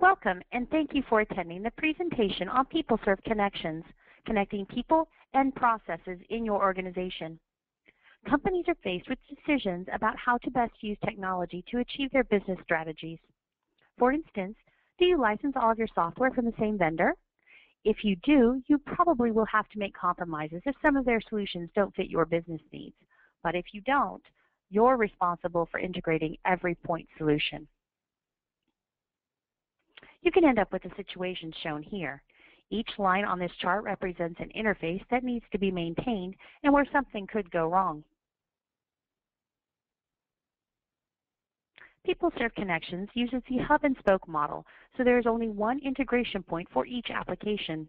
Welcome and thank you for attending the presentation on Peopleserv Connexxions, connecting people and processes in your organization. Companies are faced with decisions about how to best use technology to achieve their business strategies. For instance, do you license all of your software from the same vendor? If you do, you probably will have to make compromises if some of their solutions don't fit your business needs. But if you don't, you're responsible for integrating every point solution you can end up with the situation shown here. Each line on this chart represents an interface that needs to be maintained and where something could go wrong. Peopleserv Connexxions uses the hub and spoke model, so there is only one integration point for each application.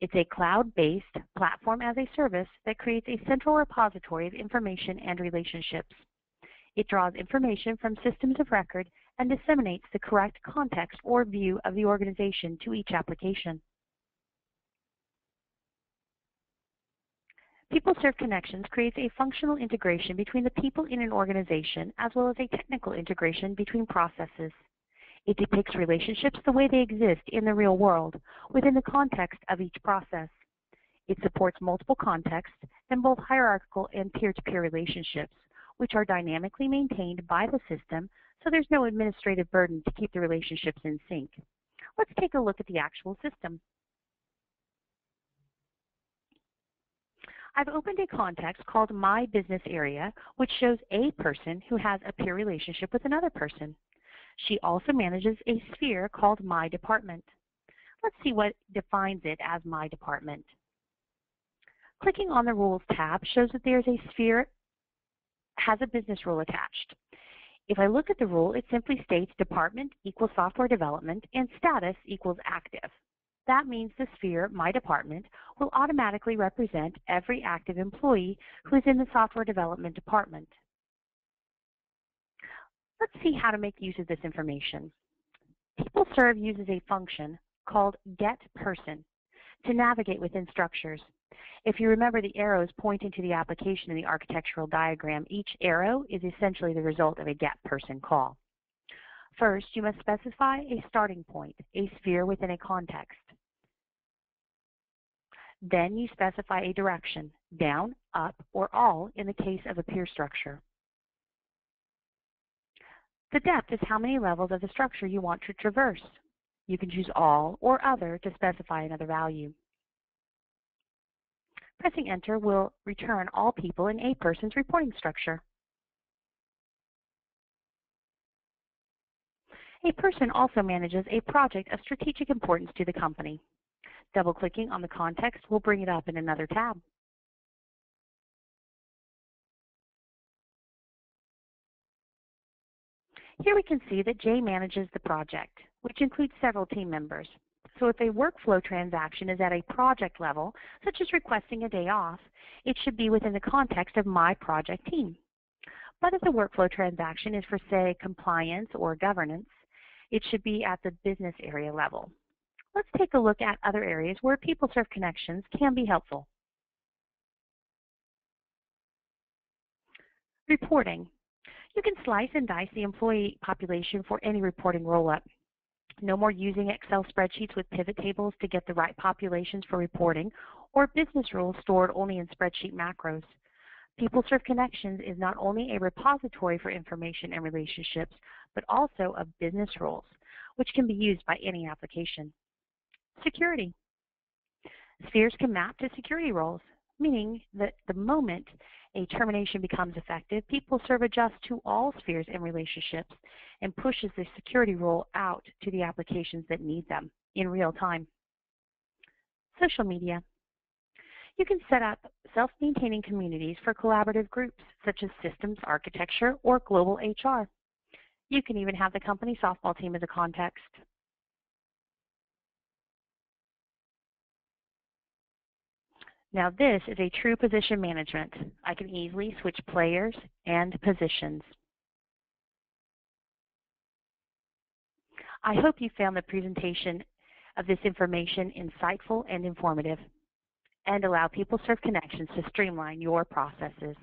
It's a cloud-based platform as a service that creates a central repository of information and relationships. It draws information from systems of record and disseminates the correct context or view of the organization to each application. Peopleserv Connexxions creates a functional integration between the people in an organization as well as a technical integration between processes. It depicts relationships the way they exist in the real world, within the context of each process. It supports multiple contexts and both hierarchical and peer-to-peer -peer relationships, which are dynamically maintained by the system so there's no administrative burden to keep the relationships in sync. Let's take a look at the actual system. I've opened a context called My Business Area, which shows a person who has a peer relationship with another person. She also manages a sphere called My Department. Let's see what defines it as My Department. Clicking on the Rules tab shows that there's a sphere has a business rule attached. If I look at the rule, it simply states department equals software development and status equals active. That means the sphere, my department, will automatically represent every active employee who is in the software development department. Let's see how to make use of this information. Peopleserv uses a function called getPerson to navigate within structures. If you remember the arrows pointing to the application in the architectural diagram, each arrow is essentially the result of a get person call. First, you must specify a starting point, a sphere within a context. Then you specify a direction, down, up, or all in the case of a peer structure. The depth is how many levels of the structure you want to traverse. You can choose all or other to specify another value. Pressing enter will return all people in a person's reporting structure. A person also manages a project of strategic importance to the company. Double-clicking on the context will bring it up in another tab. Here we can see that Jay manages the project, which includes several team members. So if a workflow transaction is at a project level, such as requesting a day off, it should be within the context of my project team. But if the workflow transaction is for, say, compliance or governance, it should be at the business area level. Let's take a look at other areas where Peopleserv Connexxions can be helpful. Reporting. You can slice and dice the employee population for any reporting roll-up. No more using Excel spreadsheets with pivot tables to get the right populations for reporting or business rules stored only in spreadsheet macros. Peopleserv Connexxions is not only a repository for information and relationships, but also of business rules, which can be used by any application. Security. Spheres can map to security roles, meaning that the moment a termination becomes effective, Peopleserv adjusts to all spheres and relationships and pushes the security rule out to the applications that need them in real time. Social media. You can set up self-maintaining communities for collaborative groups such as systems architecture or global HR. You can even have the company softball team as a context. Now this is a true position management. I can easily switch players and positions. I hope you found the presentation of this information insightful and informative and allow Peopleserv Connexxions to streamline your processes.